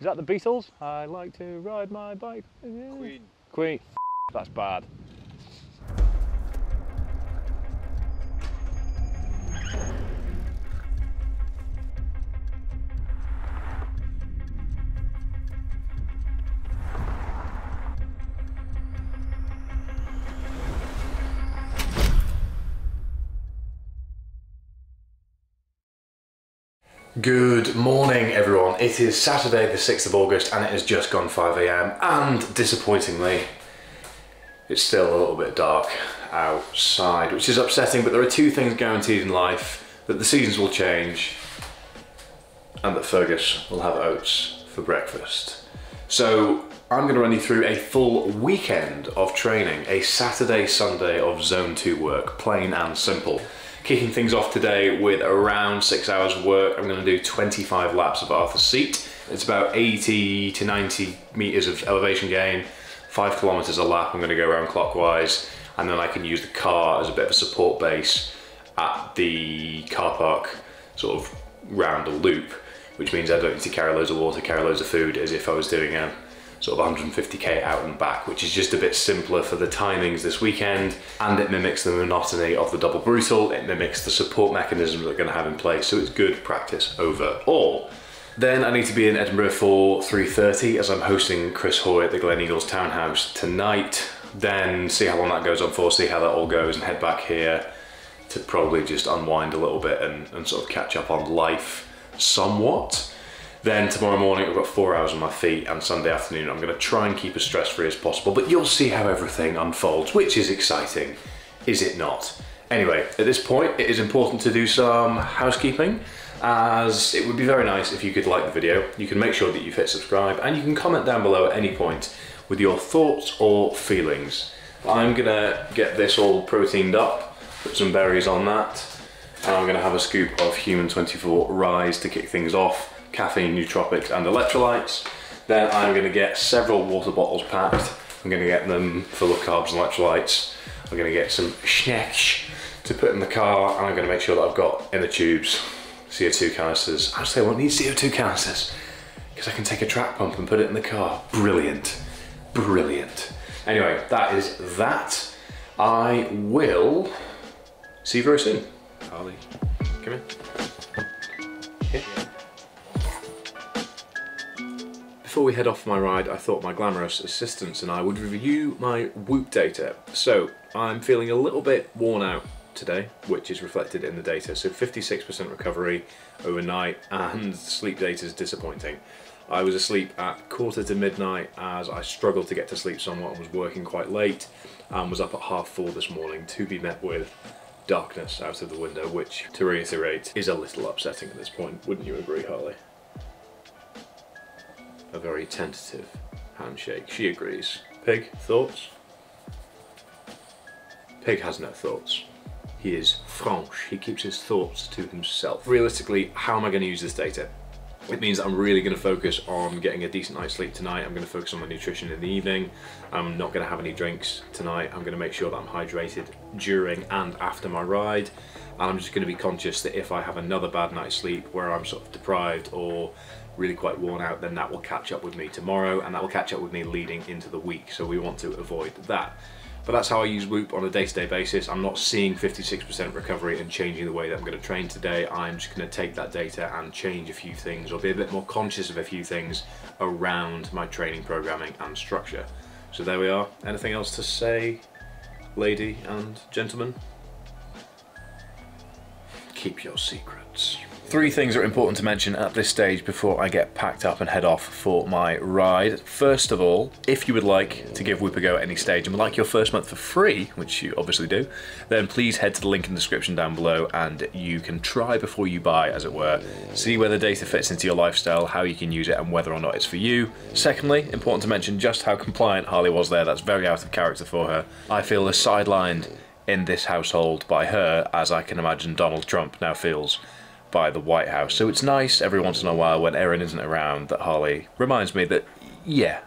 Is that the Beatles? I like to ride my bike. Queen. Queen. That's bad. Good morning, everyone. It is Saturday, the 6th of August, and it has just gone 5am. And disappointingly, it's still a little bit dark outside, which is upsetting. But there are two things guaranteed in life that the seasons will change and that Fergus will have oats for breakfast. So, I'm going to run you through a full weekend of training, a Saturday, Sunday of Zone 2 work, plain and simple. Kicking things off today with around six hours work. I'm going to do 25 laps of Arthur's Seat. It's about 80 to 90 meters of elevation gain, five kilometers a lap. I'm going to go around clockwise, and then I can use the car as a bit of a support base at the car park, sort of round a loop, which means I don't need to carry loads of water, carry loads of food, as if I was doing a sort of 150k out and back, which is just a bit simpler for the timings this weekend, and it mimics the monotony of the double brutal, it mimics the support mechanisms going to have in place, so it's good practice overall. Then I need to be in Edinburgh for 3.30 as I'm hosting Chris Hoy at the Gleneagles Townhouse tonight. Then see how long that goes on for, see how that all goes and head back here to probably just unwind a little bit and, and sort of catch up on life somewhat. Then tomorrow morning I've got four hours on my feet and Sunday afternoon I'm going to try and keep as stress free as possible but you'll see how everything unfolds which is exciting, is it not? Anyway, at this point it is important to do some housekeeping as it would be very nice if you could like the video, you can make sure that you've hit subscribe and you can comment down below at any point with your thoughts or feelings. I'm gonna get this all proteined up, put some berries on that and I'm gonna have a scoop of Human 24 Rise to kick things off caffeine, nootropics and electrolytes. Then I'm going to get several water bottles packed. I'm going to get them full of carbs and electrolytes. I'm going to get some snacks to put in the car and I'm going to make sure that I've got in the tubes CO2 canisters. Actually I won't need CO2 canisters because I can take a track pump and put it in the car. Brilliant, brilliant. Anyway, that is that. I will see you very soon. Harley, come in. Here. Before we head off my ride, I thought my glamorous assistants and I would review my Whoop data. So, I'm feeling a little bit worn out today, which is reflected in the data. So 56% recovery overnight and sleep data is disappointing. I was asleep at quarter to midnight as I struggled to get to sleep somewhat and was working quite late and was up at half four this morning to be met with darkness out of the window, which, to reiterate, is a little upsetting at this point. Wouldn't you agree, Harley? A very tentative handshake. She agrees. Pig, thoughts? Pig has no thoughts. He is franche. He keeps his thoughts to himself. Realistically, how am I going to use this data? It means that I'm really going to focus on getting a decent night's sleep tonight. I'm going to focus on my nutrition in the evening. I'm not going to have any drinks tonight. I'm going to make sure that I'm hydrated during and after my ride. And I'm just going to be conscious that if I have another bad night's sleep where I'm sort of deprived or really quite worn out, then that will catch up with me tomorrow and that will catch up with me leading into the week. So we want to avoid that. But that's how I use Whoop on a day-to-day -day basis. I'm not seeing 56% recovery and changing the way that I'm going to train today. I'm just going to take that data and change a few things or be a bit more conscious of a few things around my training programming and structure. So there we are. Anything else to say, lady and gentlemen? Keep your secrets. Three things are important to mention at this stage before I get packed up and head off for my ride. First of all, if you would like to give Whoop a go at any stage and would like your first month for free, which you obviously do, then please head to the link in the description down below and you can try before you buy, as it were. See where the data fits into your lifestyle, how you can use it and whether or not it's for you. Secondly, important to mention just how compliant Harley was there. That's very out of character for her. I feel as sidelined in this household by her as I can imagine Donald Trump now feels by the White House. So it's nice every once in a while when Erin isn't around that Harley reminds me that, yeah,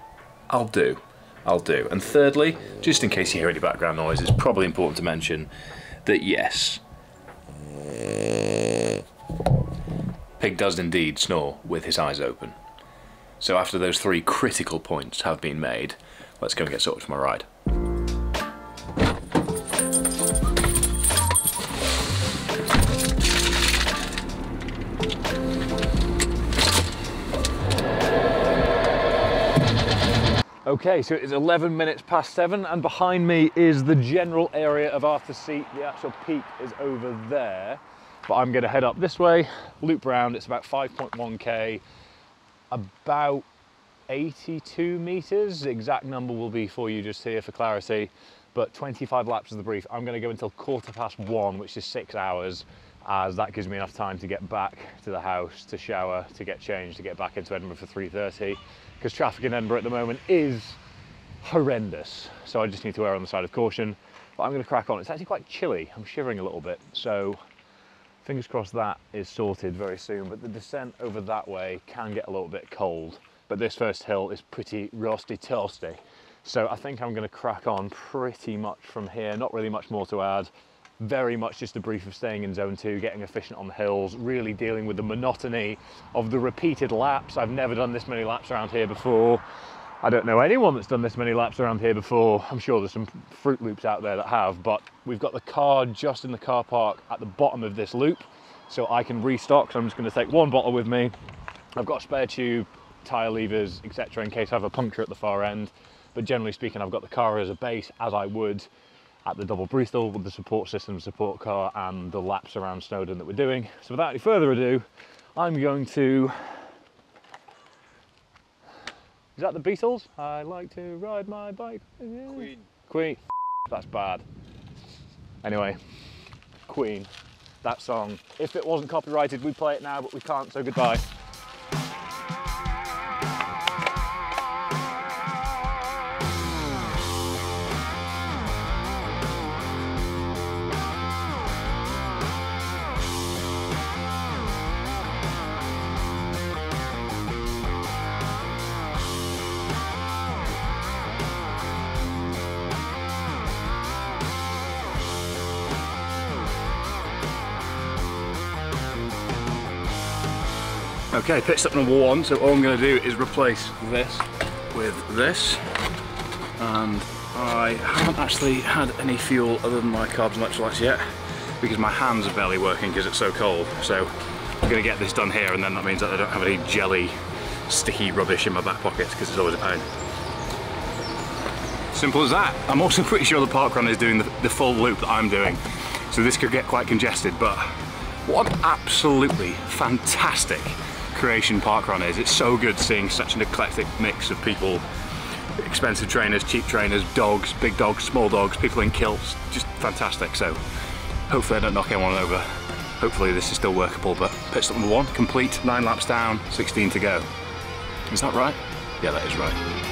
I'll do. I'll do. And thirdly, just in case you hear any background noise, it's probably important to mention that yes, Pig does indeed snore with his eyes open. So after those three critical points have been made, let's go and get sorted for my ride. Okay, so it's 11 minutes past seven, and behind me is the general area of Arthur's Seat. The actual peak is over there, but I'm going to head up this way, loop round. It's about 5.1k, about 82 meters. The exact number will be for you just here for clarity, but 25 laps of the brief. I'm going to go until quarter past one, which is six hours, as that gives me enough time to get back to the house, to shower, to get changed, to get back into Edinburgh for 3.30 because traffic in Edinburgh at the moment is horrendous. So I just need to err on the side of caution. But I'm going to crack on. It's actually quite chilly. I'm shivering a little bit. So fingers crossed that is sorted very soon. But the descent over that way can get a little bit cold. But this first hill is pretty rusty toasty. So I think I'm going to crack on pretty much from here. Not really much more to add very much just a brief of staying in zone two, getting efficient on the hills, really dealing with the monotony of the repeated laps. I've never done this many laps around here before. I don't know anyone that's done this many laps around here before. I'm sure there's some Fruit Loops out there that have, but we've got the car just in the car park at the bottom of this loop, so I can restock. So I'm just going to take one bottle with me. I've got a spare tube, tyre levers, etc., in case I have a puncture at the far end. But generally speaking, I've got the car as a base, as I would at the double brutal with the support system, support car and the laps around Snowdon that we're doing. So without any further ado, I'm going to... Is that the Beatles? I like to ride my bike. Queen. Queen. That's bad. Anyway, Queen. That song. If it wasn't copyrighted, we'd play it now, but we can't, so goodbye. Okay, pit stop number one. So all I'm going to do is replace this with this. And I haven't actually had any fuel other than my carbs and electrolytes yet because my hands are barely working because it's so cold. So I'm going to get this done here and then that means that I don't have any jelly, sticky rubbish in my back pockets because it's always a pain. Simple as that. I'm also pretty sure the parkrun is doing the, the full loop that I'm doing. So this could get quite congested, but what an absolutely fantastic creation parkrun is. It's so good seeing such an eclectic mix of people, expensive trainers, cheap trainers, dogs, big dogs, small dogs, people in kilts, just fantastic. So hopefully I don't knock anyone over. Hopefully this is still workable, but pit stop number one, complete, nine laps down, 16 to go. Is that right? Yeah, that is right.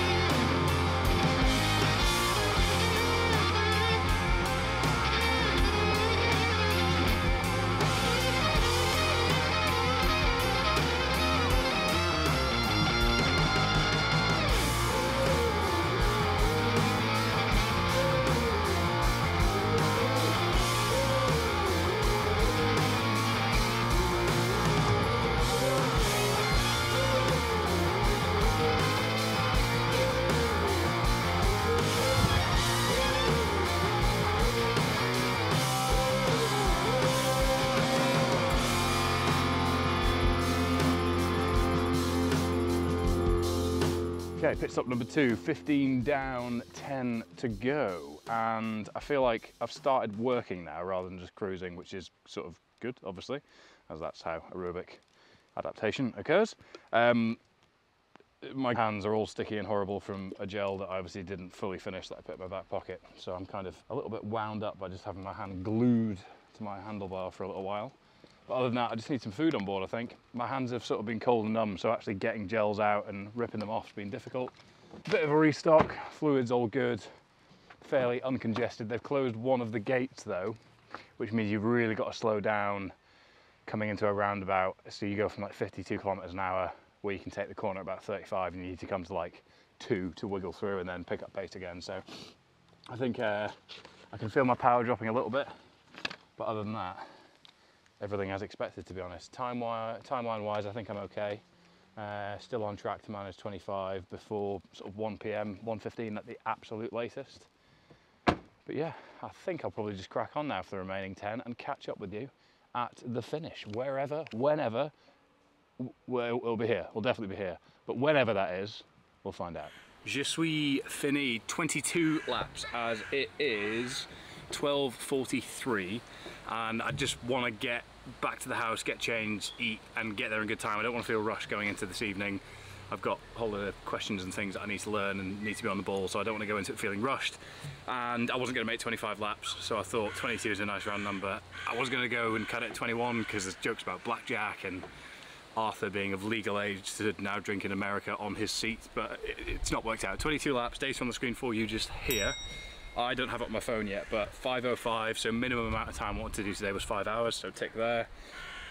Pit stop number two, 15 down, 10 to go. And I feel like I've started working now rather than just cruising, which is sort of good, obviously, as that's how aerobic adaptation occurs. Um, my hands are all sticky and horrible from a gel that I obviously didn't fully finish that I put in my back pocket. So I'm kind of a little bit wound up by just having my hand glued to my handlebar for a little while. But other than that, I just need some food on board, I think. My hands have sort of been cold and numb, so actually getting gels out and ripping them off has been difficult. Bit of a restock, fluids all good, fairly uncongested. They've closed one of the gates though, which means you've really got to slow down coming into a roundabout. So you go from like 52 kilometers an hour, where you can take the corner at about 35 and you need to come to like two to wiggle through and then pick up pace again. So I think uh, I can feel my power dropping a little bit, but other than that, everything as expected, to be honest. Time timeline wise, I think I'm okay. Uh, still on track to manage 25 before sort of 1 p.m., 1:15 at the absolute latest. But yeah, I think I'll probably just crack on now for the remaining 10 and catch up with you at the finish, wherever, whenever. We'll be here. We'll definitely be here. But whenever that is, we'll find out. Je suis fini 22 laps as it is 12.43 and I just want to get back to the house, get changed, eat and get there in good time. I don't want to feel rushed going into this evening. I've got a whole lot of questions and things that I need to learn and need to be on the ball, so I don't want to go into it feeling rushed. And I wasn't going to make 25 laps, so I thought 22 is a nice round number. I was going to go and cut it at 21 because there's jokes about blackjack and Arthur being of legal age to now drink in America on his seat, but it's not worked out. 22 laps, data on the screen for you just here. I don't have it on my phone yet, but 5.05, so minimum amount of time I wanted to do today was five hours, so tick there.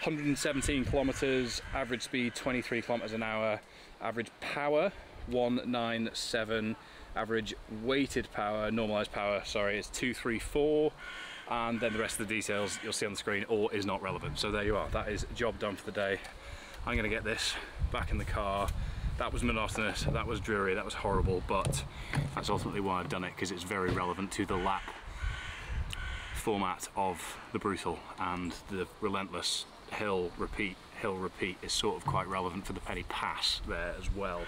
117 kilometers, average speed 23 kilometers an hour, average power 197, average weighted power, normalized power, sorry, is 234, and then the rest of the details you'll see on the screen or is not relevant. So there you are, that is job done for the day. I'm gonna get this back in the car, that was monotonous, that was dreary, that was horrible, but that's ultimately why I've done it, because it's very relevant to the lap format of the brutal and the relentless hill repeat, hill repeat is sort of quite relevant for the Pen-y-Pass there as well.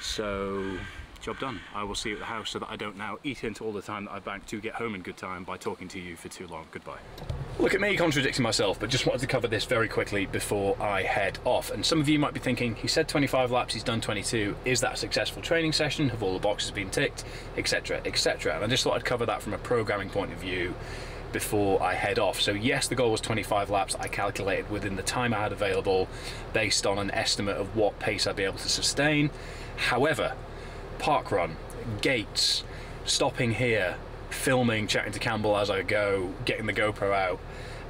So job done. I will see you at the house so that I don't now eat into all the time that I've banked to get home in good time by talking to you for too long. Goodbye. Look at me contradicting myself, but just wanted to cover this very quickly before I head off. And some of you might be thinking, he said 25 laps, he's done 22. Is that a successful training session? Have all the boxes been ticked? Etc. Etc. And I just thought I'd cover that from a programming point of view before I head off. So yes, the goal was 25 laps. I calculated within the time I had available based on an estimate of what pace I'd be able to sustain. However, park run, gates, stopping here, filming, chatting to Campbell as I go, getting the GoPro out.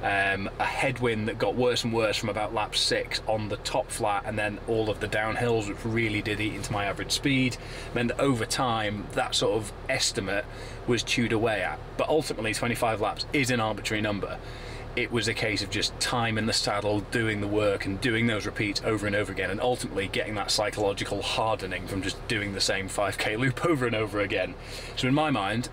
Um, a headwind that got worse and worse from about lap six on the top flat, and then all of the downhills, which really did eat into my average speed, meant that over time that sort of estimate was chewed away at. But ultimately, 25 laps is an arbitrary number. It was a case of just time in the saddle, doing the work, and doing those repeats over and over again, and ultimately getting that psychological hardening from just doing the same 5k loop over and over again. So, in my mind,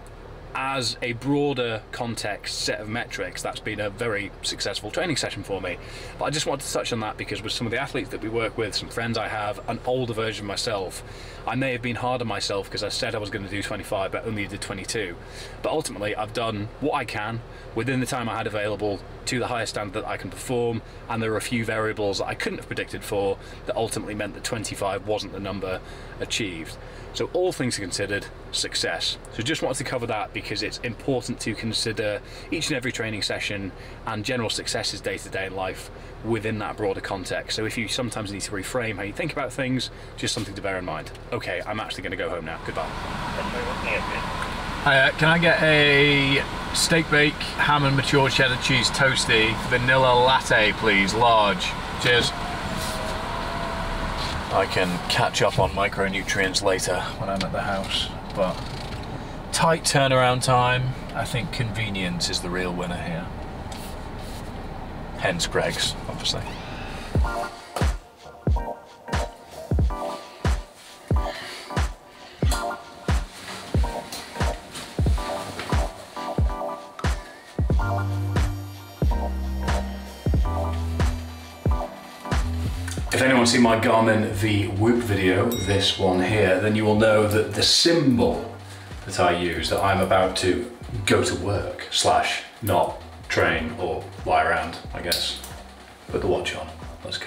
as a broader context set of metrics, that's been a very successful training session for me. But I just wanted to touch on that because with some of the athletes that we work with, some friends I have, an older version myself, I may have been hard on myself because I said I was going to do 25 but only did 22. But ultimately, I've done what I can within the time I had available to the highest standard that I can perform, and there are a few variables that I couldn't have predicted for that ultimately meant that 25 wasn't the number achieved. So all things are considered, success. So just wanted to cover that because it's important to consider each and every training session and general successes day to day in life within that broader context. So if you sometimes need to reframe how you think about things, just something to bear in mind. Okay, I'm actually going to go home now. Goodbye. Uh, can I get a steak bake, ham and mature cheddar cheese toasty, vanilla latte, please, large. Cheers. I can catch up on micronutrients later when I'm at the house, but tight turnaround time, I think convenience is the real winner here. Hence Greggs, obviously. If anyone's seen my Garmin V Whoop video, this one here, then you will know that the symbol that I use, that I'm about to go to work, slash not train or lie around, I guess. Put the watch on, let's go.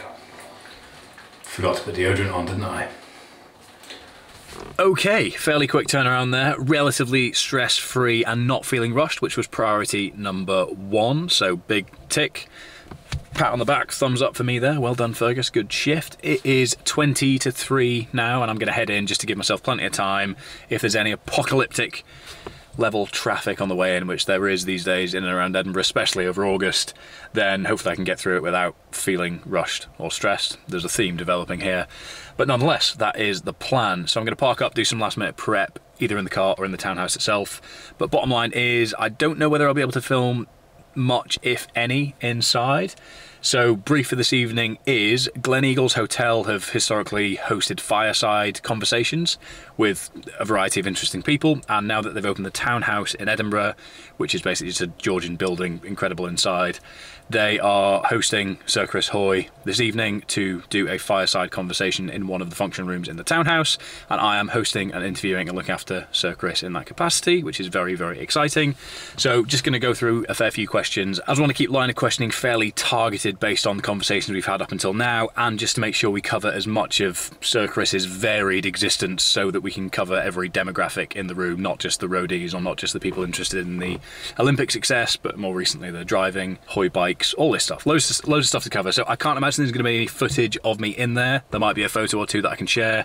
Forgot to put deodorant on, didn't I? Okay, fairly quick turnaround there. Relatively stress-free and not feeling rushed, which was priority number one, so big tick pat on the back, thumbs up for me there. Well done, Fergus. Good shift. It is 20 to 3 now, and I'm going to head in just to give myself plenty of time. If there's any apocalyptic level traffic on the way in, which there is these days in and around Edinburgh, especially over August, then hopefully I can get through it without feeling rushed or stressed. There's a theme developing here. But nonetheless, that is the plan. So I'm going to park up, do some last minute prep, either in the car or in the townhouse itself. But bottom line is, I don't know whether I'll be able to film much, if any, inside. So, brief for this evening is Gleneagles Hotel have historically hosted fireside conversations with a variety of interesting people, and now that they've opened the townhouse in Edinburgh, which is basically just a Georgian building, incredible inside, they are hosting Sir Chris Hoy this evening to do a fireside conversation in one of the function rooms in the townhouse, and I am hosting and interviewing and looking after Sir Chris in that capacity, which is very, very exciting. So, just going to go through a fair few questions. I just want to keep line of questioning fairly targeted based on the conversations we've had up until now, and just to make sure we cover as much of Sir Chris's varied existence so that we can cover every demographic in the room, not just the roadies or not just the people interested in the Olympic success, but more recently the driving, Hoy bikes, all this stuff. Loads of, loads of stuff to cover. So I can't imagine there's going to be any footage of me in there. There might be a photo or two that I can share,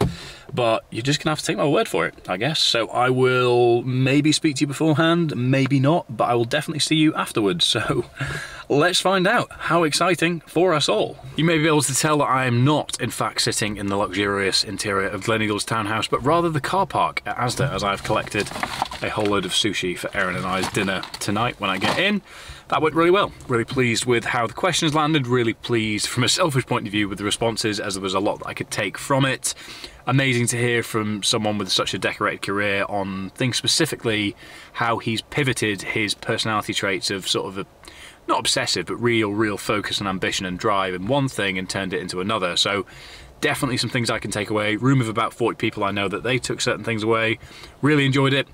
but you're just going to have to take my word for it, I guess. So I will maybe speak to you beforehand, maybe not, but I will definitely see you afterwards. So let's find out. How exciting for us all. You may be able to tell that I am not, in fact, sitting in the luxurious interior of Gleneagles Townhouse, but rather the car park at Asda, as I've collected a whole load of sushi for Erin and I's dinner tonight when I get in. That went really well. Really pleased with how the questions landed, really pleased from a selfish point of view with the responses, as there was a lot that I could take from it. Amazing to hear from someone with such a decorated career on things specifically how he's pivoted his personality traits of sort of a not obsessive, but real, real focus and ambition and drive in one thing and turned it into another. So definitely some things I can take away. Room of about 40 people, I know that they took certain things away. Really enjoyed it.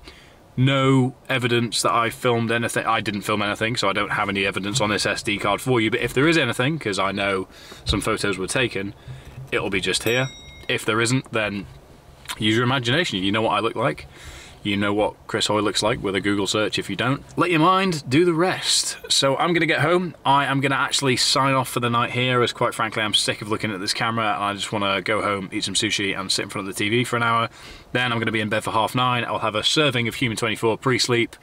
No evidence that I filmed anything. I didn't film anything, so I don't have any evidence on this SD card for you. But if there is anything, because I know some photos were taken, it'll be just here. If there isn't, then use your imagination. You know what I look like. You know what Chris Hoy looks like with a Google search if you don't. Let your mind do the rest. So I'm gonna get home. I am gonna actually sign off for the night here as quite frankly I'm sick of looking at this camera and I just wanna go home, eat some sushi and sit in front of the TV for an hour. Then I'm gonna be in bed for half nine. I'll have a serving of Human 24 pre-sleep.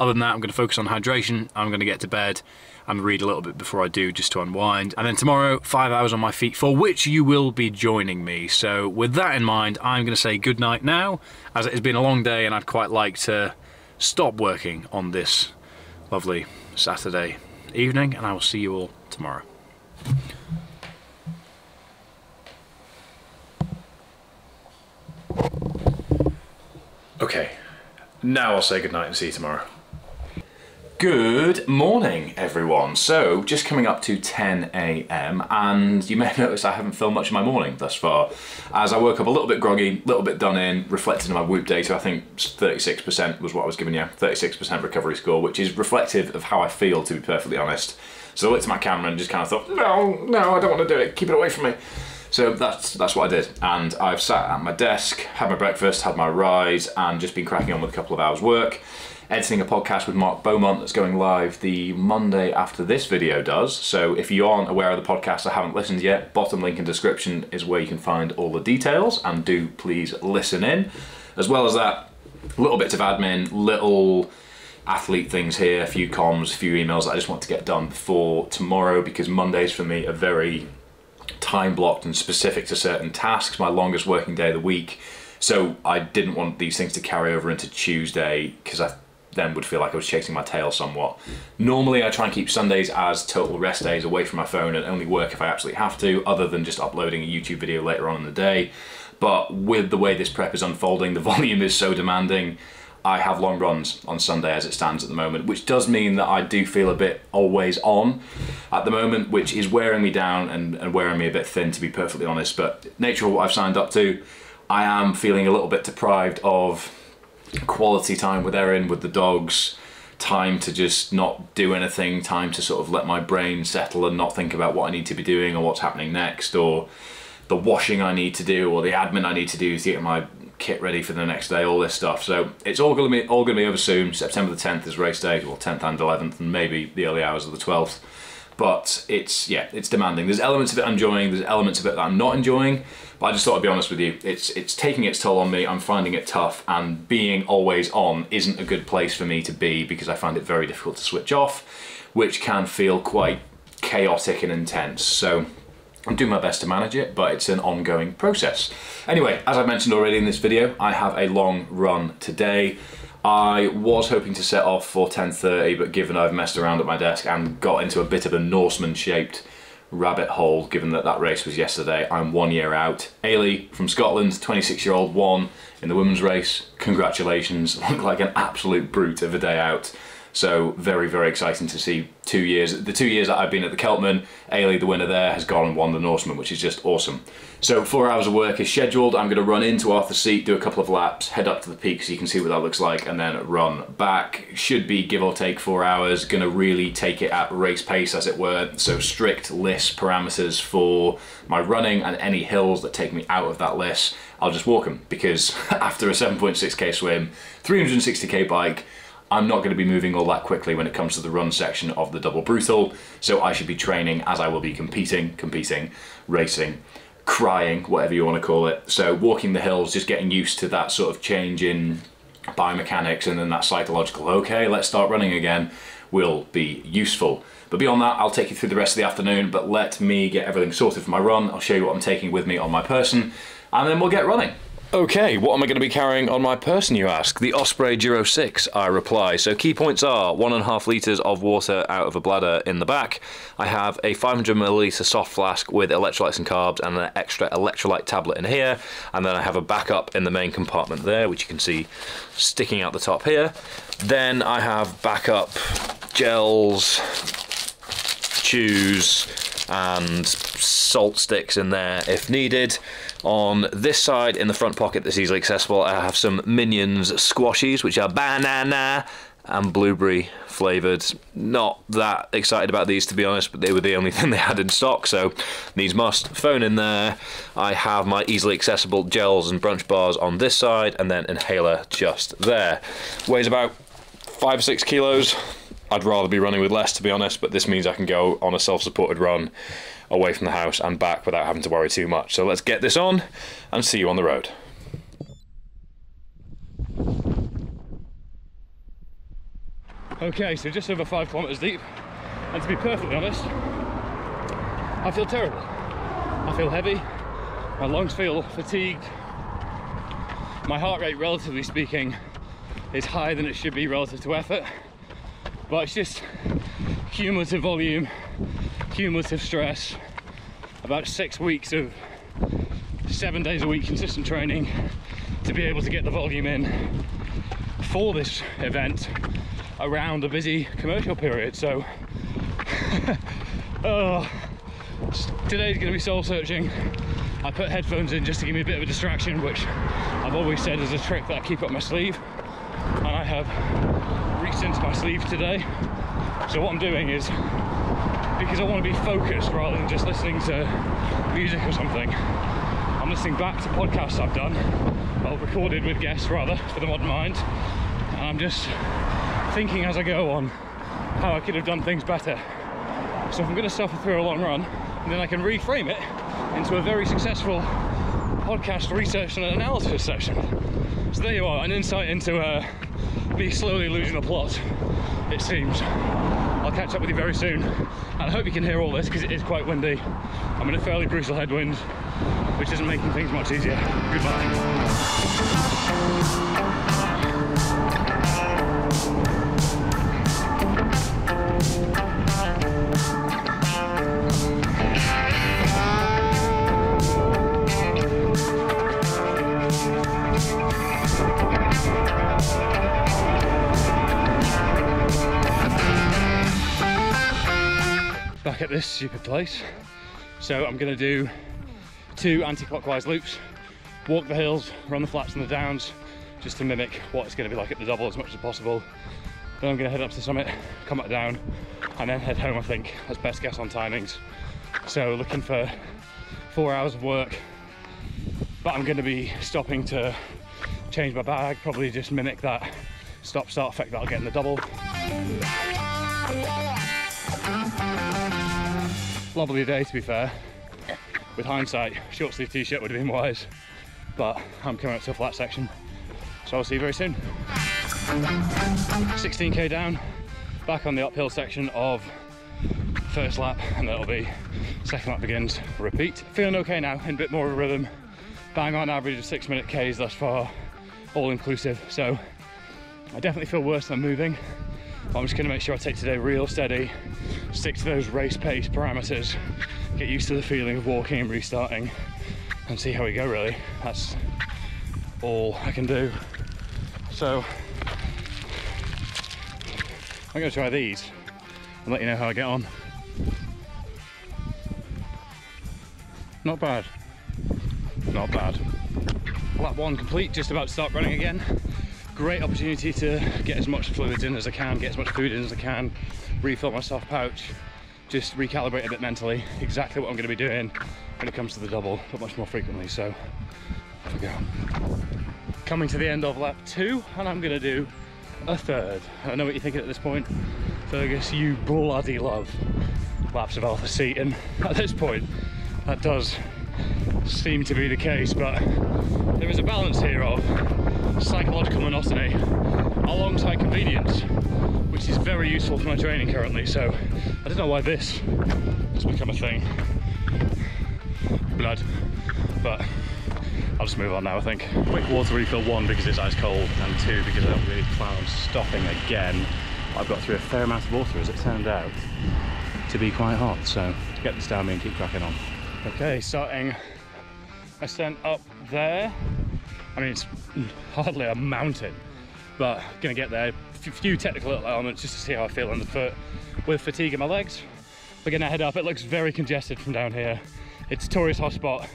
Other than that, I'm gonna focus on hydration. I'm gonna get to bed and read a little bit before I do just to unwind. And then tomorrow, five hours on my feet, for which you will be joining me. So with that in mind, I'm going to say good night now, as it has been a long day and I'd quite like to stop working on this lovely Saturday evening, and I will see you all tomorrow. Okay, now I'll say goodnight and see you tomorrow. Good morning, everyone. So, just coming up to 10 a.m., and you may notice I haven't filmed much of my morning thus far, as I woke up a little bit groggy, a little bit done in, reflected on my Whoop data. I think 36% was what I was giving you, 36% recovery score, which is reflective of how I feel, to be perfectly honest. So I looked at my camera and just kind of thought, no, no, I don't want to do it. Keep it away from me. So that's that's what I did, and I've sat at my desk, had my breakfast, had my rise, and just been cracking on with a couple of hours work editing a podcast with Mark Beaumont that's going live the Monday after this video does. So if you aren't aware of the podcast or haven't listened yet, bottom link in description is where you can find all the details and do please listen in. As well as that, little bits of admin, little athlete things here, a few comms, a few emails I just want to get done before tomorrow because Mondays for me are very time blocked and specific to certain tasks, my longest working day of the week. So I didn't want these things to carry over into Tuesday because I then would feel like I was chasing my tail somewhat. Normally, I try and keep Sundays as total rest days away from my phone and only work if I absolutely have to, other than just uploading a YouTube video later on in the day. But with the way this prep is unfolding, the volume is so demanding. I have long runs on Sunday as it stands at the moment, which does mean that I do feel a bit always on at the moment, which is wearing me down and, and wearing me a bit thin, to be perfectly honest. But nature of what I've signed up to, I am feeling a little bit deprived of quality time with Erin, with the dogs, time to just not do anything, time to sort of let my brain settle and not think about what I need to be doing or what's happening next or the washing I need to do or the admin I need to do to get my kit ready for the next day, all this stuff. So it's all gonna be all gonna be over soon. September the 10th is race day, well 10th and 11th and maybe the early hours of the 12th. But it's yeah, it's demanding. There's elements of it I'm enjoying, there's elements of it that I'm not enjoying. But I just thought I'd be honest with you. It's it's taking its toll on me. I'm finding it tough, and being always on isn't a good place for me to be because I find it very difficult to switch off, which can feel quite chaotic and intense. So I'm doing my best to manage it, but it's an ongoing process. Anyway, as I mentioned already in this video, I have a long run today. I was hoping to set off for 10.30, but given I've messed around at my desk and got into a bit of a Norseman-shaped rabbit hole given that that race was yesterday. I'm one year out. Ailey from Scotland, 26 year old, won in the women's race. Congratulations. Looked like an absolute brute of a day out. So very, very exciting to see two years. The two years that I've been at the Celtman, Ailey, the winner there, has gone and won the Norseman, which is just awesome. So four hours of work is scheduled. I'm going to run into Arthur's Seat, do a couple of laps, head up to the peak so you can see what that looks like, and then run back. Should be give or take four hours. Going to really take it at race pace, as it were. So strict list parameters for my running and any hills that take me out of that list. I'll just walk them because after a 7.6k swim, 360k bike, I'm not going to be moving all that quickly when it comes to the run section of the double brutal, so I should be training as I will be competing, competing, racing, crying, whatever you want to call it. So walking the hills, just getting used to that sort of change in biomechanics and then that psychological, okay, let's start running again, will be useful. But beyond that, I'll take you through the rest of the afternoon, but let me get everything sorted for my run. I'll show you what I'm taking with me on my person, and then we'll get running. Okay, what am I going to be carrying on my person, you ask? The Osprey Duro 6, I reply. So key points are one and a half litres of water out of a bladder in the back. I have a 500 milliliter soft flask with electrolytes and carbs and an extra electrolyte tablet in here. And then I have a backup in the main compartment there, which you can see sticking out the top here. Then I have backup gels, chews, and salt sticks in there if needed. On this side, in the front pocket that's easily accessible, I have some Minions squashies, which are banana and blueberry flavoured. Not that excited about these to be honest, but they were the only thing they had in stock, so these must. Phone in there. I have my easily accessible gels and brunch bars on this side, and then inhaler just there. Weighs about five, six kilos. I'd rather be running with less to be honest, but this means I can go on a self-supported run away from the house and back without having to worry too much. So let's get this on and see you on the road. Okay, so just over five kilometers deep, and to be perfectly honest, I feel terrible. I feel heavy, my lungs feel fatigued, my heart rate, relatively speaking, is higher than it should be relative to effort, but it's just cumulative volume, cumulative stress, about six weeks of seven days a week consistent training to be able to get the volume in for this event around a busy commercial period. So, oh, today's going to be soul searching. I put headphones in just to give me a bit of a distraction, which I've always said is a trick that I keep up my sleeve. And I have into my sleeve today. So what I'm doing is, because I want to be focused rather than just listening to music or something, I'm listening back to podcasts I've done, well recorded with guests rather, for the Modern Mind. And I'm just thinking as I go on how I could have done things better. So if I'm going to suffer through a long run, then I can reframe it into a very successful podcast research and analysis session. So there you are, an insight into uh, me slowly losing plot, it seems. I'll catch up with you very soon, and I hope you can hear all this because it is quite windy. I'm in a fairly brutal headwind, which isn't making things much easier. Goodbye. Back at this stupid place. So I'm gonna do two anti-clockwise loops, walk the hills, run the flats and the downs, just to mimic what it's gonna be like at the double as much as possible. Then I'm gonna head up to the summit, come back down, and then head home, I think. That's best guess on timings. So looking for four hours of work, but I'm gonna be stopping to change my bag, probably just mimic that stop-start effect that I'll get in the double. Lovely day to be fair. With hindsight, short sleeve t-shirt would have been wise, but I'm coming up to a flat section, so I'll see you very soon. 16k down, back on the uphill section of first lap, and that'll be second lap begins, repeat. Feeling okay now, in a bit more of a rhythm. Bang on average of six minute Ks thus far, all inclusive, so I definitely feel worse than moving, I'm just gonna make sure I take today real steady, stick to those race pace parameters, get used to the feeling of walking and restarting, and see how we go really. That's all I can do. So, I'm gonna try these and let you know how I get on. Not bad. Not bad. Lap one complete, just about to start running again. Great opportunity to get as much fluids in as I can, get as much food in as I can, refill my soft pouch, just recalibrate a bit mentally, exactly what I'm going to be doing when it comes to the double, but much more frequently, so we go. Coming to the end of lap two, and I'm going to do a third. I know what you're thinking at this point. Fergus, you bloody love laps of Arthur's Seat, and at this point, that does seem to be the case, but there is a balance here of psychological monotony alongside convenience, which is very useful for my training currently. So I don't know why this has become a thing. Blood, but I'll just move on now, I think. Quick water refill, one, because it's ice cold, and two, because I don't really plan on stopping again. I've got through a fair amount of water, as it turned out, to be quite hot, so get this down me and keep cracking on. Okay, starting ascent up there. I mean, it's hardly a mountain, but gonna get there. A few technical little elements just to see how I feel on the foot with fatigue in my legs. We're gonna head up. It looks very congested from down here. It's tourist hotspot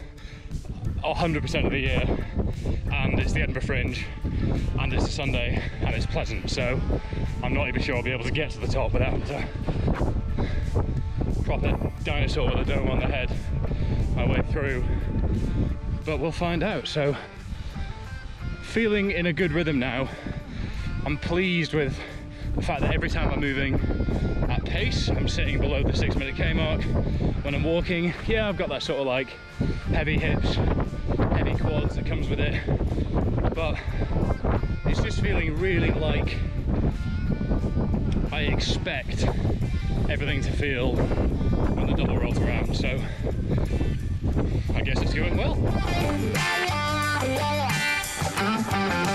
100% of the year, and it's the Edinburgh Fringe, and it's a Sunday, and it's pleasant. So I'm not even sure I'll be able to get to the top without a proper dinosaur with a dome on the head my way through. But we'll find out. So feeling in a good rhythm now. I'm pleased with the fact that every time I'm moving at pace, I'm sitting below the six minute K mark. When I'm walking, yeah, I've got that sort of like heavy hips, heavy quads that comes with it. But it's just feeling really like I expect everything to feel when the double rolls around. So I guess it's going well. Job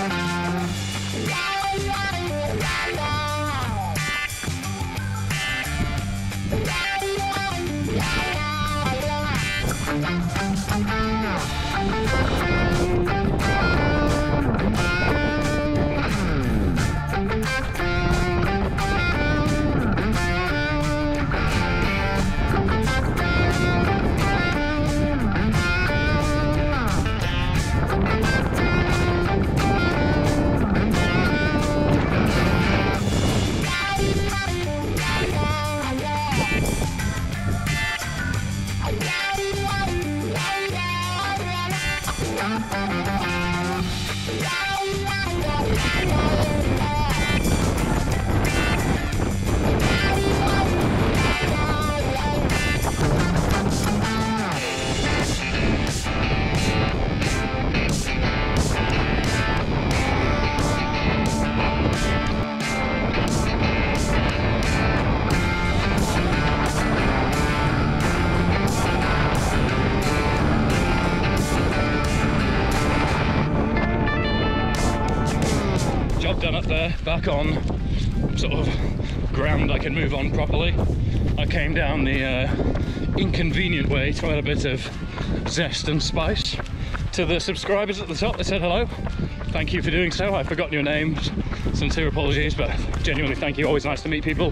back on sort of ground I can move on properly. I came down the uh, inconvenient way to add a bit of zest and spice to the subscribers at the top. They said hello. Thank you for doing so. I've forgotten your names. Sincere apologies, but genuinely thank you. Always nice to meet people.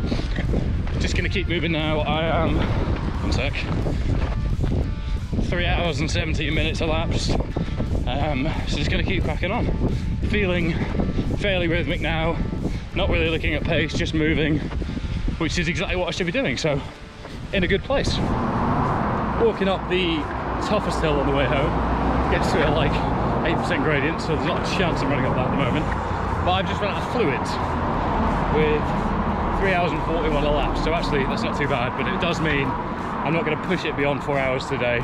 Just gonna keep moving now. I am, one sec, three hours and 17 minutes elapsed. Um, so just gonna keep cracking on. Feeling fairly rhythmic now, not really looking at pace, just moving, which is exactly what I should be doing. So, in a good place. Walking up the toughest hill on the way home, gets to a like 8% gradient, so there's not a chance I'm running up that at the moment. But I've just run out of fluids with 3 hours and 41 elapsed, so actually that's not too bad, but it does mean I'm not going to push it beyond 4 hours today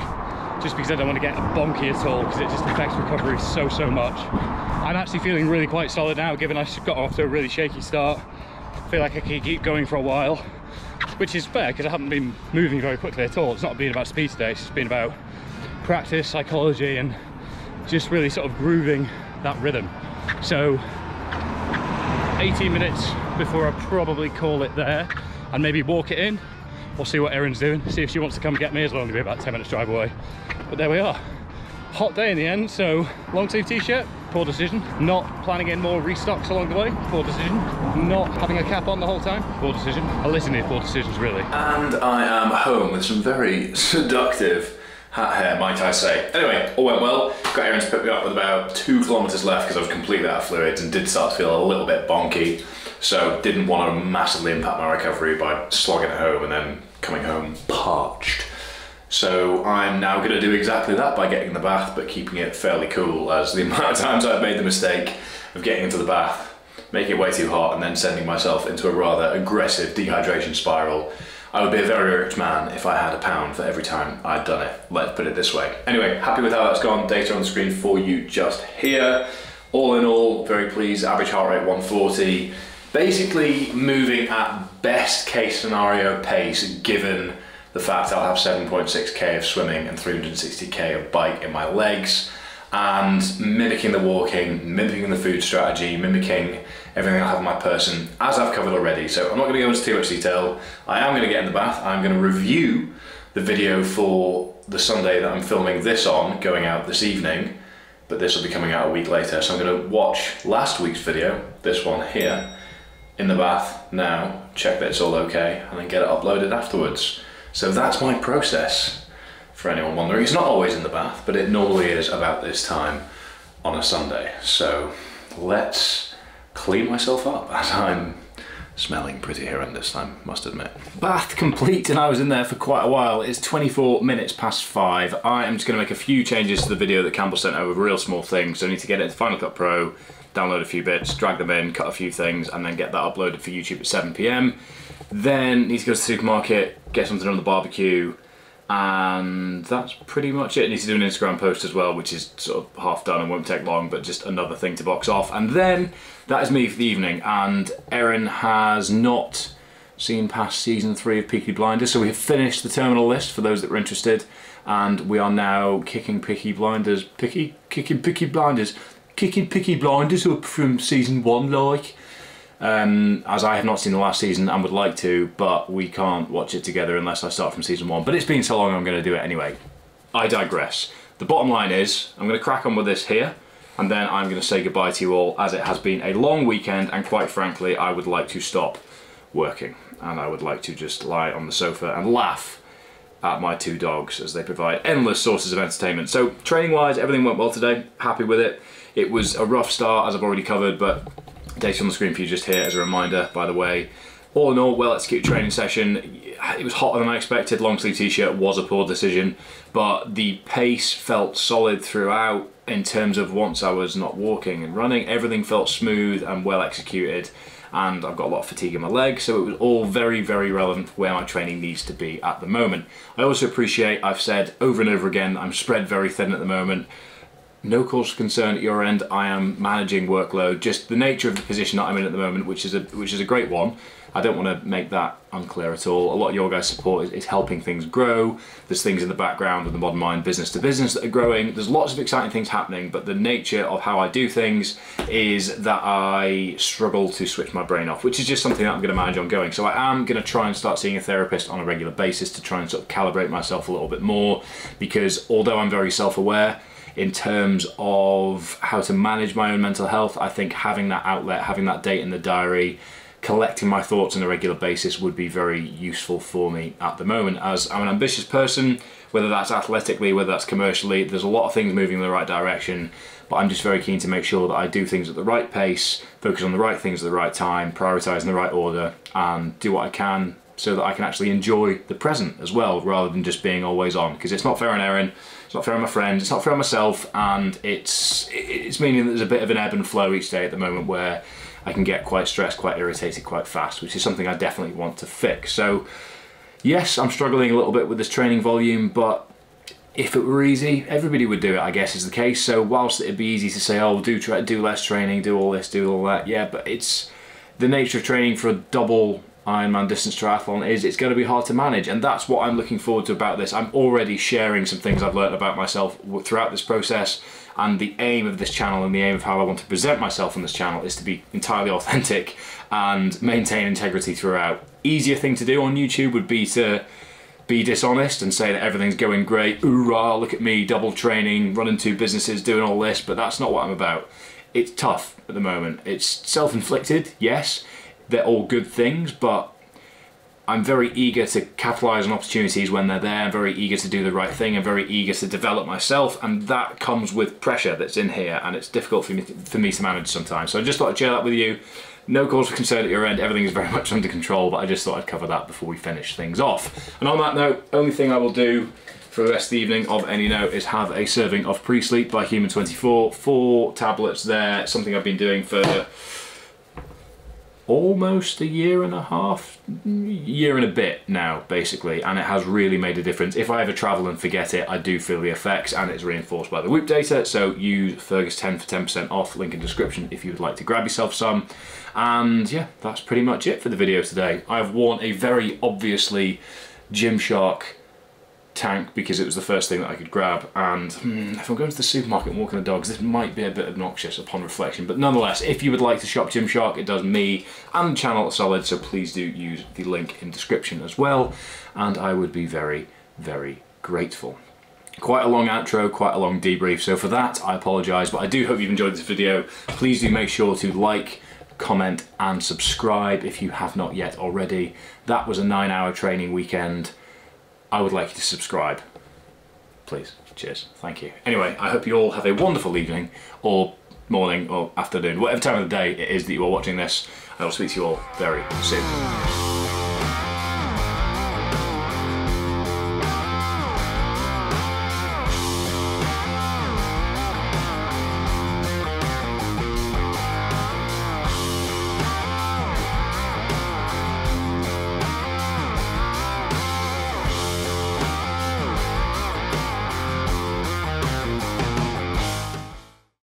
just because I don't want to get a bonky at all because it just affects recovery so, so much. I'm actually feeling really quite solid now given I got off to a really shaky start. I feel like I can keep going for a while, which is fair because I haven't been moving very quickly at all. It's not been about speed today, it's been about practice, psychology and just really sort of grooving that rhythm. So 18 minutes before I probably call it there and maybe walk it in or see what Erin's doing, see if she wants to come get me as long as be about 10 minutes drive away. But there we are. Hot day in the end, so long sleeve t-shirt, poor decision. Not planning in more restocks along the way, poor decision. Not having a cap on the whole time, poor decision. A litany of poor decisions really. And I am home with some very seductive hat hair, might I say. Anyway, all went well. Got Erin to pick me up with about two kilometres left because I was completely out of fluids and did start to feel a little bit bonky. So didn't want to massively impact my recovery by slogging it home and then coming home parched. So I'm now going to do exactly that by getting in the bath, but keeping it fairly cool. As the amount of times I've made the mistake of getting into the bath, making it way too hot, and then sending myself into a rather aggressive dehydration spiral. I would be a very rich man if I had a pound for every time I'd done it. Let's put it this way. Anyway, happy with how that's gone. Data on the screen for you just here. All in all, very pleased. Average heart rate 140. Basically moving at best case scenario pace given the fact I'll have 7.6k of swimming and 360k of bike in my legs, and mimicking the walking, mimicking the food strategy, mimicking everything I have in my person, as I've covered already. So I'm not going to go into too much detail. I am going to get in the bath. I'm going to review the video for the Sunday that I'm filming this on, going out this evening, but this will be coming out a week later. So I'm going to watch last week's video, this one here, in the bath now, check that it's all okay, and then get it uploaded afterwards. So that's my process, for anyone wondering. It's not always in the bath, but it normally is about this time on a Sunday. So let's clean myself up as I'm smelling pretty horrendous, I must admit. Bath complete, and I was in there for quite a while. It's 24 minutes past five. I am just gonna make a few changes to the video that Campbell sent over, real small things. So I need to get it into Final Cut Pro, download a few bits, drag them in, cut a few things, and then get that uploaded for YouTube at 7 p.m. Then need to go to the supermarket, get something on the barbecue, and that's pretty much it. Need to do an Instagram post as well, which is sort of half done and won't take long, but just another thing to box off. And then that is me for the evening. And Erin has not seen past season three of Peaky Blinders, so we have finished the terminal list for those that were interested, and we are now kicking Peaky Blinders, Picky, kicking Peaky Blinders, kicking Picky Blinders up from season one, like um, as I have not seen the last season and would like to, but we can't watch it together unless I start from season one. But it's been so long, I'm going to do it anyway. I digress. The bottom line is, I'm going to crack on with this here, and then I'm going to say goodbye to you all, as it has been a long weekend, and quite frankly, I would like to stop working, and I would like to just lie on the sofa and laugh at my two dogs as they provide endless sources of entertainment. So training wise, everything went well today, happy with it. It was a rough start, as I've already covered, but Data on the screen for you just here as a reminder, by the way. All in all, well executed training session. It was hotter than I expected. Long sleeve t-shirt was a poor decision, but the pace felt solid throughout in terms of once I was not walking and running, everything felt smooth and well executed. And I've got a lot of fatigue in my legs, so it was all very, very relevant where my training needs to be at the moment. I also appreciate, I've said over and over again, I'm spread very thin at the moment no cause for concern at your end. I am managing workload. Just the nature of the position that I'm in at the moment, which is a which is a great one. I don't want to make that unclear at all. A lot of your guys' support is, is, helping things grow. There's things in the background of the Modern Mind business to business that are growing. There's lots of exciting things happening, but the nature of how I do things is that I struggle to switch my brain off, which is just something that I'm going to manage ongoing. So I am going to try and start seeing a therapist on a regular basis to try and sort of calibrate myself a little bit more because although I'm very self-aware, in terms of how to manage my own mental health. I think having that outlet, having that date in the diary, collecting my thoughts on a regular basis would be very useful for me at the moment as I'm an ambitious person, whether that's athletically, whether that's commercially, there's a lot of things moving in the right direction, but I'm just very keen to make sure that I do things at the right pace, focus on the right things at the right time, prioritize in the right order, and do what I can so that I can actually enjoy the present as well, rather than just being always on, because it's not fair on Erin, not fair on my friends, it's not fair on myself, and it's it's meaning that there's a bit of an ebb and flow each day at the moment where I can get quite stressed, quite irritated quite fast, which is something I definitely want to fix. So yes, I'm struggling a little bit with this training volume, but if it were easy, everybody would do it, I guess is the case. So whilst it'd be easy to say, oh, do do less training, do all this, do all that, yeah, but it's the nature of training for a double Ironman distance triathlon is it's going to be hard to manage and that's what I'm looking forward to about this. I'm already sharing some things I've learned about myself throughout this process and the aim of this channel and the aim of how I want to present myself on this channel is to be entirely authentic and maintain integrity throughout. Easier thing to do on YouTube would be to be dishonest and say that everything's going great, hoorah, look at me, double training, running two businesses, doing all this, but that's not what I'm about. It's tough at the moment. It's self-inflicted, yes, they're all good things, but I'm very eager to capitalize on opportunities when they're there. I'm very eager to do the right thing. I'm very eager to develop myself, and that comes with pressure that's in here, and it's difficult for me to, for me to manage sometimes. So I just thought I'd share that with you. No cause for concern at your end. Everything is very much under control, but I just thought I'd cover that before we finish things off. And on that note, only thing I will do for the rest of the evening of any note is have a serving of pre-sleep by Human 24. Four tablets there, something I've been doing for almost a year and a half, year and a bit now, basically, and it has really made a difference. If I ever travel and forget it, I do feel the effects, and it's reinforced by the Whoop data. So use Fergus10 for 10% off, link in description if you would like to grab yourself some. And yeah, that's pretty much it for the video today. I've worn a very obviously Gymshark tank because it was the first thing that I could grab and hmm, if I'm going to the supermarket and walking the dogs this might be a bit obnoxious upon reflection but nonetheless if you would like to shop Gymshark it does me and the channel solid so please do use the link in description as well and I would be very very grateful. Quite a long outro, quite a long debrief so for that I apologise but I do hope you've enjoyed this video. Please do make sure to like comment and subscribe if you have not yet already. That was a nine hour training weekend I would like you to subscribe. Please. Cheers. Thank you. Anyway, I hope you all have a wonderful evening or morning or afternoon, whatever time of the day it is that you are watching this. I will speak to you all very soon.